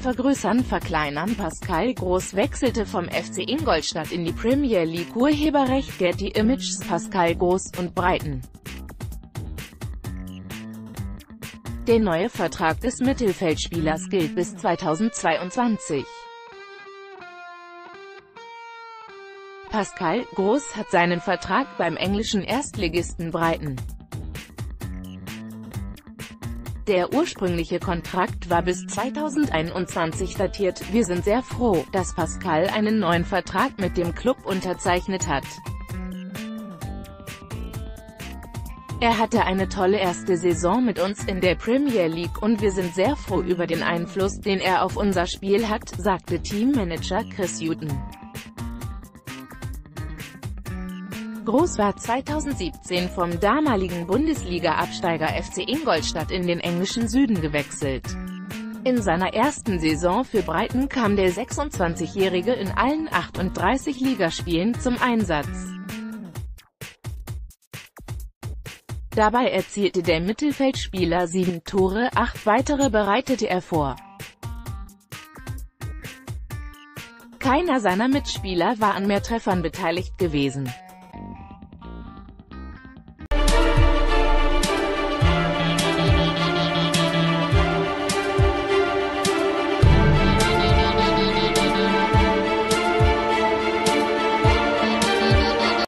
Vergrößern Verkleinern Pascal Groß wechselte vom FC Ingolstadt in die Premier League Urheberrecht Getty Images Pascal Groß und Breiten Der neue Vertrag des Mittelfeldspielers gilt bis 2022. Pascal Groß hat seinen Vertrag beim englischen Erstligisten Brighton. Der ursprüngliche Kontrakt war bis 2021 datiert. Wir sind sehr froh, dass Pascal einen neuen Vertrag mit dem Club unterzeichnet hat. Er hatte eine tolle erste Saison mit uns in der Premier League und wir sind sehr froh über den Einfluss, den er auf unser Spiel hat, sagte Teammanager Chris Hughton. Groß war 2017 vom damaligen Bundesliga-Absteiger FC Ingolstadt in den englischen Süden gewechselt. In seiner ersten Saison für Brighton kam der 26-Jährige in allen 38 Ligaspielen zum Einsatz. Dabei erzielte der Mittelfeldspieler sieben Tore, acht weitere bereitete er vor. Keiner seiner Mitspieler war an mehr Treffern beteiligt gewesen.